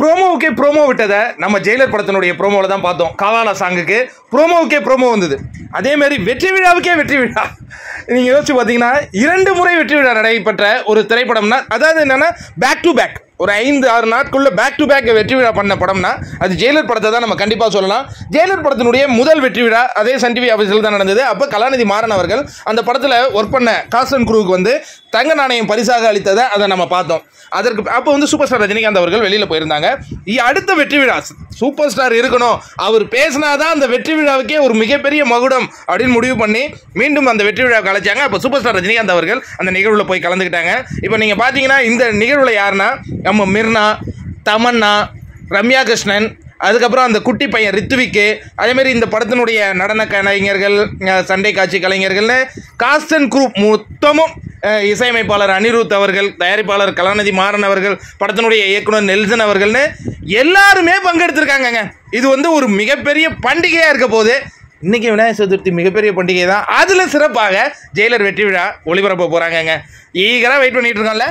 ப்ரோமோவுக்கே promo விட்டதை நம்ம Jailer படத்தினுடைய ப்ரோமோவில் தான் பார்த்தோம். காலால சாங்குக்கு ப்ரோமோவுக்கே ப்ரோமோ வந்தது. அதே மாதிரி வெற்றி விழாவுக்கே வெற்றி விழா. நீங்கள் யோசிச்சு பார்த்தீங்கன்னா இரண்டு முறை வெற்றி விழா நடைபெற்ற ஒரு திரைப்படம்னா அதாவது என்னென்னா பேக் டு பேக் ஒரு ஐந்து ஆறு நாட்குள்ள பேக் டு பேக் வெற்றி விழா பண்ண படம்னா அது ஜெயிலர் படத்தை தான் நம்ம கண்டிப்பாக சொல்லலாம். ஜெயிலர் படத்தினுடைய முதல் வெற்றி விழா அதே சன் டிவி ஆஃபீஸில் தான் நடந்தது. அப்போ கலாநிதி மாறன் அவர்கள் அந்த படத்தில் ஒர்க் பண்ண காசன் குருவுக்கு வந்து தங்க நாணயம் பரிசாக அளித்ததை அதை நம்ம பார்த்தோம். அதற்கு அப்போ வந்து சூப்பர் ஸ்டார் ரஜினிகாந்த் அவர்கள் வெளியில் போயிருந்தாங்க. அடுத்த வெற்றி விழா சூப்பர் ஸ்டார் இருக்கணும். அவர் பேசினாதான் அந்த வெற்றி விழாவுக்கே ஒரு மிகப்பெரிய மகுடம் அப்படின்னு முடிவு பண்ணி மீண்டும் அந்த வெற்றி விழா கலைச்சாங்க அப்போ சூப்பர் ஸ்டார் ரஜினிகாந்த் அவர்கள் அந்த நிகழ்வில் போய் கலந்துக்கிட்டாங்க. இப்போ நீங்கள் பார்த்தீங்கன்னா இந்த நிகழ்வில் யாருன்னா நம்ம மிர்னா தமன்னா ரம்யா கிருஷ்ணன் அதுக்கப்புறம் அந்த குட்டி பையன் ரித்துவிக்கு அதேமாரி இந்த படத்தினுடைய நடன கலைஞர்கள் சண்டை காட்சி கலைஞர்கள்னு காஸ்டன் குரூப் மொத்தமும் இசையமைப்பாளர் அனிருத் அவர்கள் தயாரிப்பாளர் கலாநிதி மாறன் அவர்கள் படத்தினுடைய இயக்குனர் நெல்சன் அவர்கள்னு எல்லாருமே பங்கெடுத்திருக்காங்கங்க. இது வந்து ஒரு மிகப்பெரிய பண்டிகையாக இருக்க போது இன்றைக்கி விநாயகர் சதுர்த்தி மிகப்பெரிய பண்டிகை தான். அதில் சிறப்பாக ஜெயிலர் வெற்றி விழா ஒளிபரப்ப போகிறாங்கங்க ஈகராக வெயிட் பண்ணிகிட்டு இருக்கோம்ல.